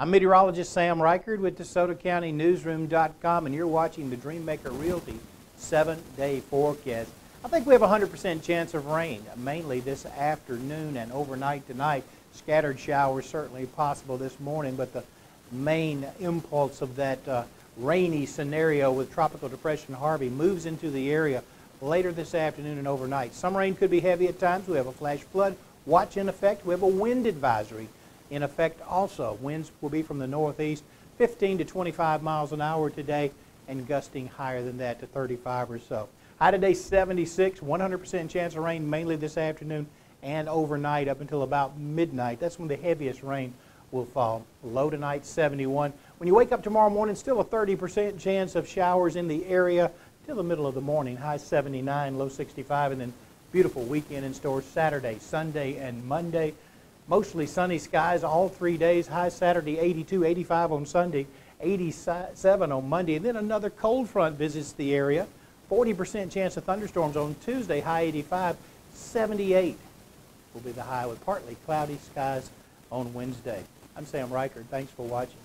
I'm meteorologist Sam Rikard with DeSotoCountyNewsroom.com, and you're watching the Dream Maker Realty seven-day forecast. I think we have a 100% chance of rain, mainly this afternoon and overnight tonight. Scattered showers certainly possible this morning, but the main impulse of that uh, rainy scenario with Tropical Depression Harvey moves into the area later this afternoon and overnight. Some rain could be heavy at times. We have a flash flood watch in effect. We have a wind advisory in effect also. Winds will be from the northeast, 15 to 25 miles an hour today, and gusting higher than that to 35 or so. High today 76, 100% chance of rain mainly this afternoon and overnight up until about midnight. That's when the heaviest rain will fall. Low tonight 71. When you wake up tomorrow morning, still a 30% chance of showers in the area till the middle of the morning. High 79, low 65, and then beautiful weekend in store Saturday, Sunday, and Monday. Mostly sunny skies all three days. High Saturday 82, 85 on Sunday, 87 on Monday. And then another cold front visits the area. 40% chance of thunderstorms on Tuesday, high 85, 78 will be the high with partly cloudy skies on Wednesday. I'm Sam Rikard. Thanks for watching.